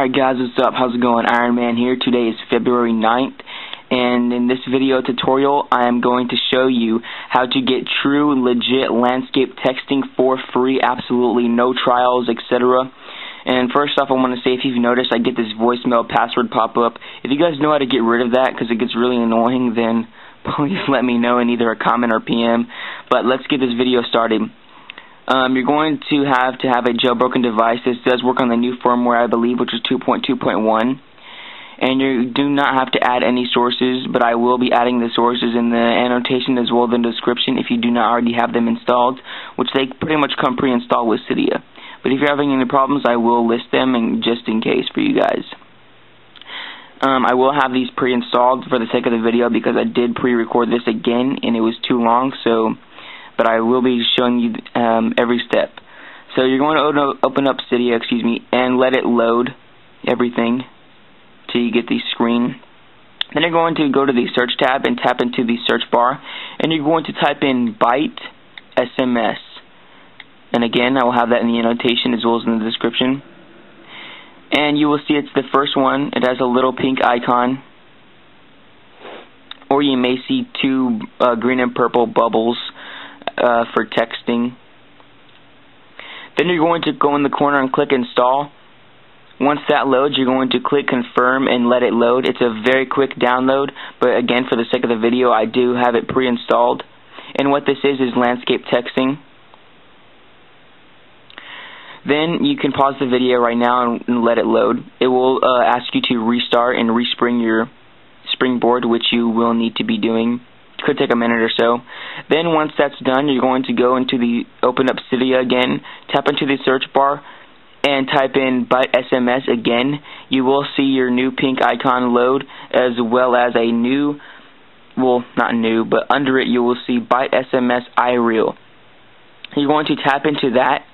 Alright guys, what's up? How's it going? Iron Man here. Today is February 9th, and in this video tutorial, I am going to show you how to get true, legit landscape texting for free, absolutely no trials, etc. And first off, I want to say, if you've noticed, I get this voicemail password pop up. If you guys know how to get rid of that, because it gets really annoying, then please let me know in either a comment or PM. But let's get this video started. Um, you're going to have to have a jailbroken device. This does work on the new firmware, I believe, which is 2.2.1. And you do not have to add any sources, but I will be adding the sources in the annotation as well as the description if you do not already have them installed, which they pretty much come pre-installed with Cydia. But if you're having any problems, I will list them just in case for you guys. Um, I will have these pre-installed for the sake of the video because I did pre-record this again and it was too long, so but I will be showing you um, every step. So you're going to open up Cydia, excuse me, and let it load everything till you get the screen. Then you're going to go to the search tab and tap into the search bar, and you're going to type in byte SMS. And again, I will have that in the annotation as well as in the description. And you will see it's the first one. It has a little pink icon. Or you may see two uh, green and purple bubbles uh, for texting. Then you're going to go in the corner and click install. Once that loads, you're going to click confirm and let it load. It's a very quick download, but again, for the sake of the video, I do have it pre-installed. And what this is is landscape texting. Then you can pause the video right now and, and let it load. It will uh, ask you to restart and respring your springboard, which you will need to be doing could take a minute or so. Then once that's done, you're going to go into the open up Cydia again, tap into the search bar, and type in BiteSMS again. You will see your new pink icon load, as well as a new, well, not new, but under it you will see BiteSMS iReal. You're going to tap into that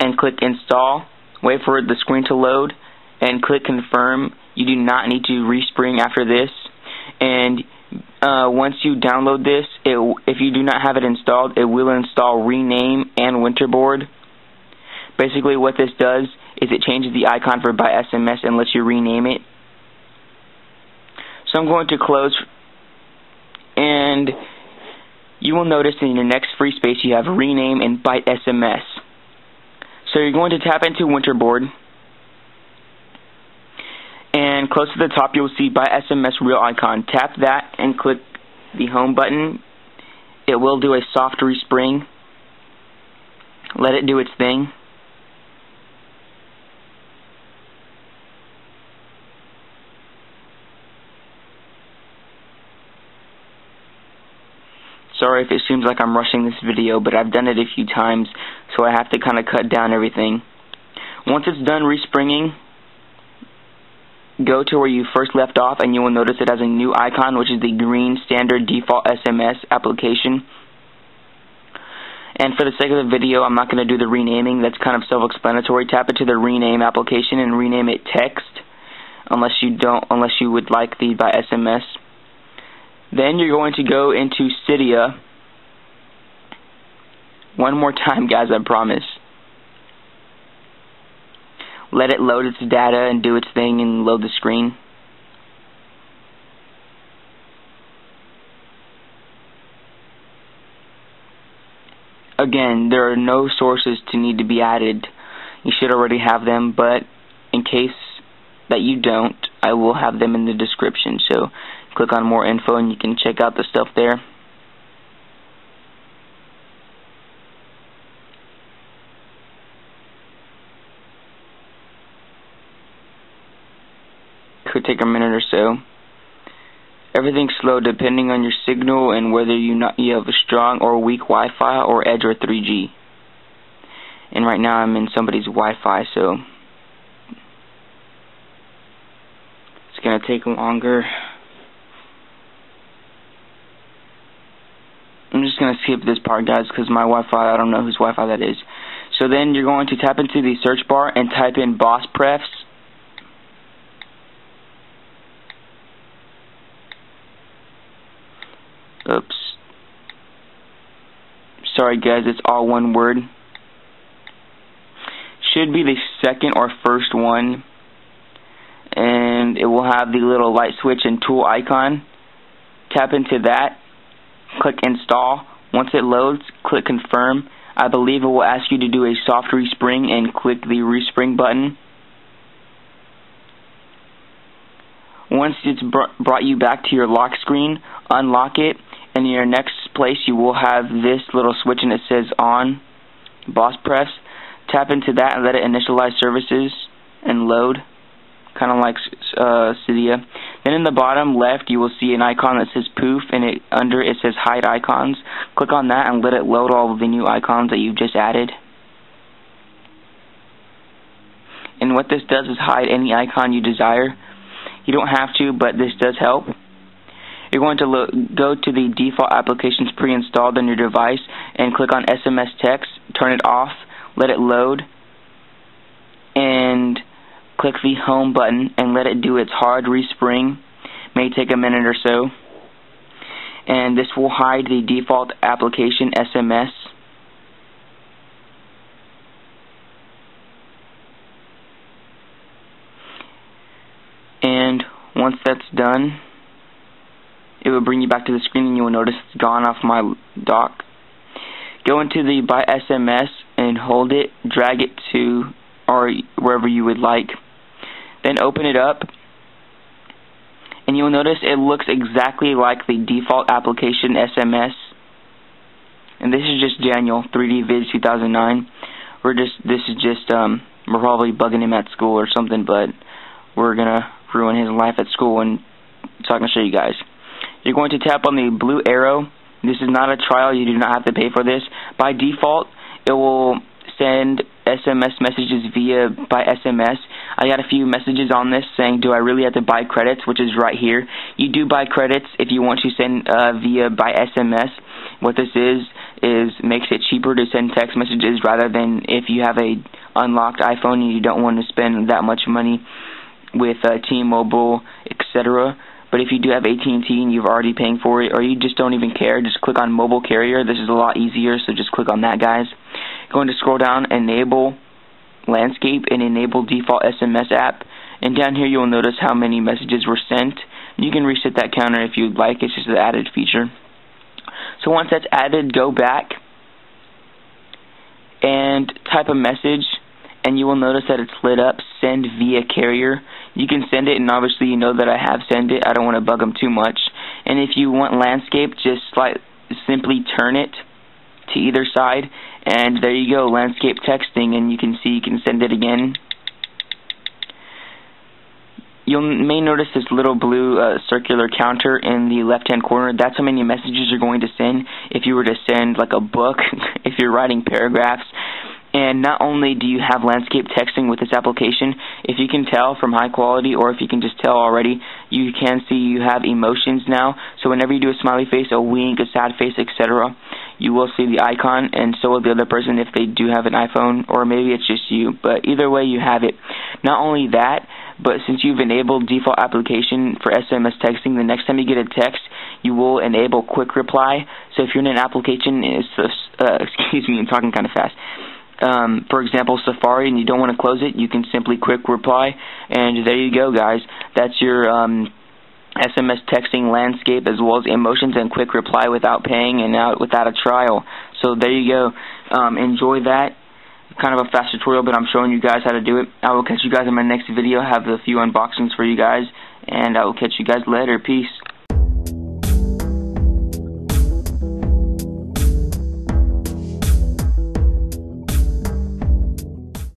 and click Install. Wait for the screen to load and click Confirm. You do not need to respring after this. And uh, once you download this, it, if you do not have it installed, it will install Rename and Winterboard. Basically, what this does is it changes the icon for BiteSMS and lets you rename it. So I'm going to close, and you will notice in your next free space you have Rename and BiteSMS. So you're going to tap into Winterboard and close to the top you'll see BiteSMS real icon. Tap that and click the home button. It will do a soft respring. Let it do its thing. Sorry if it seems like I'm rushing this video, but I've done it a few times, so I have to kind of cut down everything. Once it's done respringing, go to where you first left off and you will notice it has a new icon which is the green standard default SMS application. And for the sake of the video, I'm not going to do the renaming. That's kind of self-explanatory. Tap into the rename application and rename it text unless you don't unless you would like the BiteSMS. Then you're going to go into Cydia. One more time, guys, I promise let it load its data and do its thing and load the screen. Again, there are no sources to need to be added. You should already have them, but in case that you don't, I will have them in the description. So click on more info and you can check out the stuff there. Take a minute or so. Everything's slow depending on your signal and whether you not you have a strong or weak Wi-Fi or Edge or 3G. And right now I'm in somebody's Wi-Fi, so it's gonna take longer. I'm just gonna skip this part, guys, because my Wi-Fi I don't know whose Wi-Fi that is. So then you're going to tap into the search bar and type in BossPrefs Sorry guys, it's all one word. Should be the second or first one and it will have the little light switch and tool icon. Tap into that, click install. Once it loads, click confirm. I believe it will ask you to do a soft respring and click the respring button. Once it's br brought you back to your lock screen, unlock it, and your next place you will have this little switch and it says on, boss press. Tap into that and let it initialize services and load, kind of like uh, Cydia. Then in the bottom left you will see an icon that says poof and it under it says hide icons. Click on that and let it load all the new icons that you've just added. And what this does is hide any icon you desire. You don't have to, but this does help. You're going to look, go to the default applications pre-installed on your device and click on SMS text, turn it off, let it load, and click the home button and let it do its hard respring. May take a minute or so. And this will hide the default application SMS. And once that's done, it will bring you back to the screen and you will notice it's gone off my dock. Go into the BiteSMS and hold it, drag it to or wherever you would like. Then open it up and you will notice it looks exactly like the default application SMS. And this is just Daniel 3D Viz 2009. We're just this is just um we're probably bugging him at school or something, but we're gonna ruin his life at school and so I can show you guys. You're going to tap on the blue arrow. This is not a trial. You do not have to pay for this. By default, it will send SMS messages via BiteSMS. I got a few messages on this saying, do I really have to buy credits, which is right here. You do buy credits if you want to send uh, via BiteSMS. What this is, is makes it cheaper to send text messages rather than if you have a unlocked iPhone and you don't want to spend that much money with uh, T-Mobile, etc. But if you do have AT&T and you've already paying for it, or you just don't even care, just click on mobile carrier. This is a lot easier, so just click on that, guys. Going to scroll down, enable landscape, and enable default SMS app. And down here you'll notice how many messages were sent. You can reset that counter if you'd like. It's just an added feature. So once that's added, go back and type a message, and you will notice that it's lit up, send via carrier you can send it, and obviously you know that I have sent it. I don't want to bug them too much. And if you want landscape, just like simply turn it to either side, and there you go, landscape texting, and you can see you can send it again. You may notice this little blue uh, circular counter in the left-hand corner. That's how many messages you're going to send if you were to send like a book, if you're writing paragraphs. And not only do you have landscape texting with this application, if you can tell from high quality or if you can just tell already, you can see you have emotions now. So whenever you do a smiley face, a wink, a sad face, etc., you will see the icon and so will the other person if they do have an iPhone or maybe it's just you. But either way, you have it. Not only that, but since you've enabled default application for SMS texting, the next time you get a text, you will enable quick reply. So if you're in an application, uh, excuse me, I'm talking kind of fast um, for example, Safari, and you don't want to close it, you can simply quick reply, and there you go, guys. That's your um, SMS texting landscape as well as emotions and quick reply without paying and out without a trial. So there you go. Um, enjoy that. Kind of a fast tutorial, but I'm showing you guys how to do it. I will catch you guys in my next video. I have a few unboxings for you guys, and I will catch you guys later. Peace.